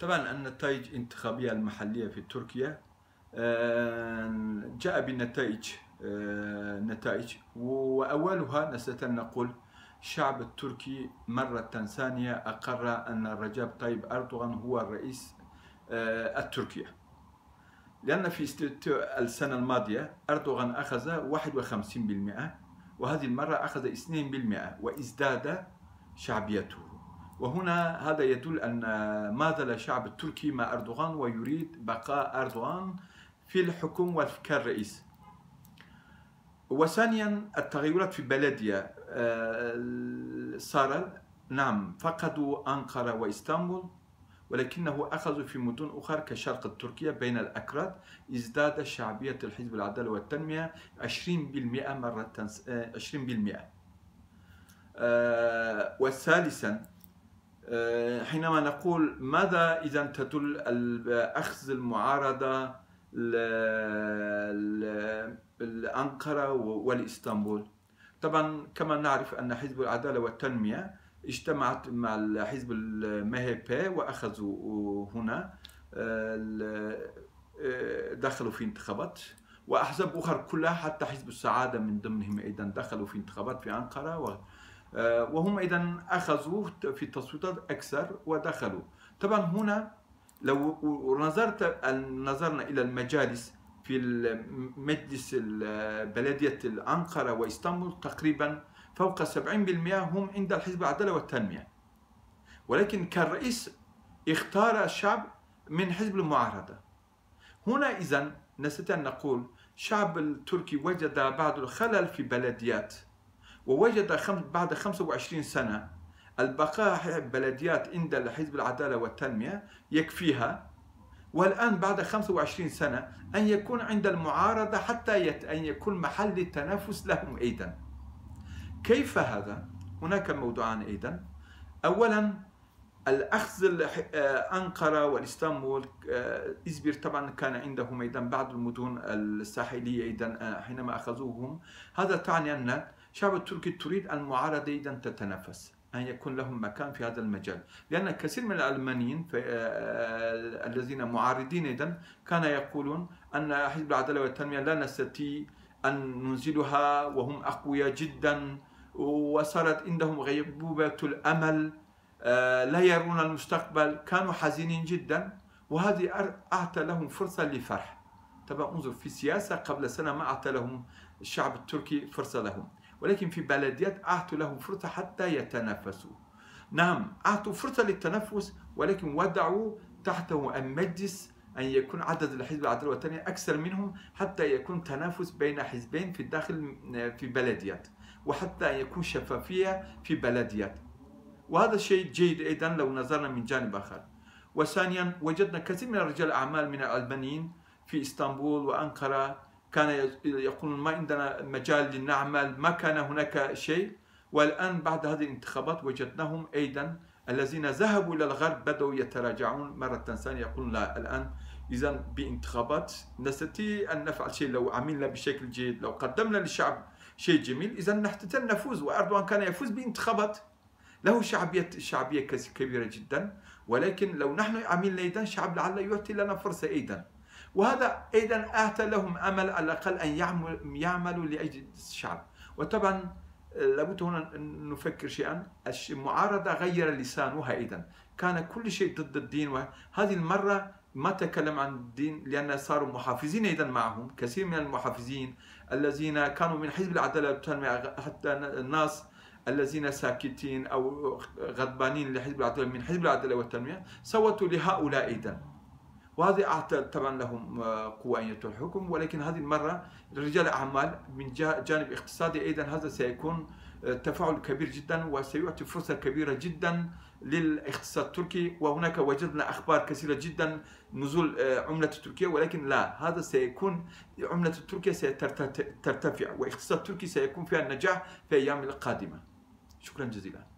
طبعا النتائج الانتخابية المحلية في تركيا آه، جاء بالنتائج آه، نتائج وأولها نستطيع أن نقول الشعب التركي مرة ثانية أقر أن رجب طيب أردوغان هو الرئيس آه، التركي لأن في السنة الماضية أردوغان أخذ 51% وهذه المرة أخذ 2% وازداد شعبيته. وهنا هذا يدل أن ماذل الشعب التركي مع أردوغان ويريد بقاء أردوغان في الحكم والكرئيس وثانيا التغيرات في بلدية آه، صار نعم فقدوا أنقرة وإسطنبول ولكنه أخذوا في مدن أخرى كشرق تركيا بين الأكراد ازداد شعبية الحزب العدالة والتنمية 20% مرة 20% آه، وثالثا آه، حينما نقول ماذا إذا تدل أخذ المعارضة الأنقرة والإسطنبول؟ طبعا كما نعرف أن حزب العدالة والتنمية اجتمعت مع الحزب المهيبي وأخذوا هنا آه، دخلوا في انتخابات وأحزاب أخرى كلها حتى حزب السعادة من ضمنهم أيضا دخلوا في انتخابات في أنقرة آه، وهم أيضا اخذوا في التصويتات أكثر ودخلوا. طبعا هنا لو نظرت نظرنا إلى المجالس في مجلس بلديه انقره وإسطنبول تقريبا فوق 70% هم عند الحزب العدالة والتنمية. ولكن كالرئيس اختار الشعب من حزب المعارضة. هنا اذا نستطيع أن نقول الشعب التركي وجد بعض الخلل في بلديات ووجد بعد 25 سنة البقاء بلديات عند حزب العدالة والتنمية يكفيها والآن بعد 25 سنة أن يكون عند المعارضة حتى أن يكون محل التنافس لهم أيضا كيف هذا؟ هناك موضوعان أيضا أولا الأخذ أنقرة والإسطنبول إزبير طبعا كان عندهم أيضا بعض المدن الساحلية أيضا حينما أخذوهم. هذا تعني أن الشعب التركي تريد المعارضة أيضا تتنافس أن يكون لهم مكان في هذا المجال. لأن كثير من الألمانيين آه، آه، الذين معارضين أيضا كان يقولون أن حزب العدالة والتنمية لا نستطيع أن ننزلها وهم أقوياء جدا وصارت عندهم غيبوبة الأمل. آه، لا يرون المستقبل كانوا حزينين جدا وهذه أعطى لهم فرصة لفرح. طبعا انظر في السياسة قبل سنة ما أعطى لهم الشعب التركي فرصة لهم ولكن في بلديات أعطوا لهم فرصة حتى يتنافسوا نعم أعطوا فرصة للتنفس ولكن وضعوا تحته المجلس أن يكون عدد الحزب العدالة والتنمية أكثر منهم حتى يكون تنافس بين حزبين في الداخل في بلديات وحتى يكون شفافية في بلديات. وهذا شيء جيد أيضا لو نظرنا من جانب آخر. وثانيا وجدنا كثير من رجال الأعمال من الألبانيين في إسطنبول وأنقرة كان يقولون ما عندنا مجال لنعمل ما كان هناك شيء. والآن بعد هذه الانتخابات وجدناهم أيضا الذين ذهبوا إلى الغرب بدأوا يتراجعون مرة ثانية يقولون لا الآن إذا بانتخابات نستطيع أن نفعل شيء لو عملنا بشكل جيد لو قدمنا للشعب شيء جميل. إذا نحتاج نفوز وأردوغان كان يفوز بانتخابات. له شعبية شعبية كبيرة جدا ولكن لو نحن عملنا أيضا الشعب لعل يعطي لنا فرصة أيضا. وهذا أيضا أعطى لهم أمل على الأقل أن يعملوا لأجل الشعب. وطبعا لابد هنا نفكر شيئا. المعارضة غير لسانها أيضا. كان كل شيء ضد الدين وهذه المرة ما تكلم عن الدين لأن صاروا محافظين أيضا معهم كثير من المحافظين الذين كانوا من حزب العدالة حتى الناس الذين ساكتين أو غضبانين لحزب العدالة من حزب العدالة والتنمية صوتوا لهؤلاء أيضا وهذه أعطى طبعا لهم آه، قوة أن الحكم ولكن هذه المرة رجال أعمال من جانب اقتصادي أيضا هذا سيكون تفاعل كبير جدا وسيعطي فرصة كبيرة جدا للاقتصاد التركي وهناك وجدنا أخبار كثيرة جدا نزول آه، عملة تركيا ولكن لا هذا سيكون عملة تركيا سترتفع واقتصاد التركي سيكون فيها النجاح في الأيام القادمة شكرا جزيلا.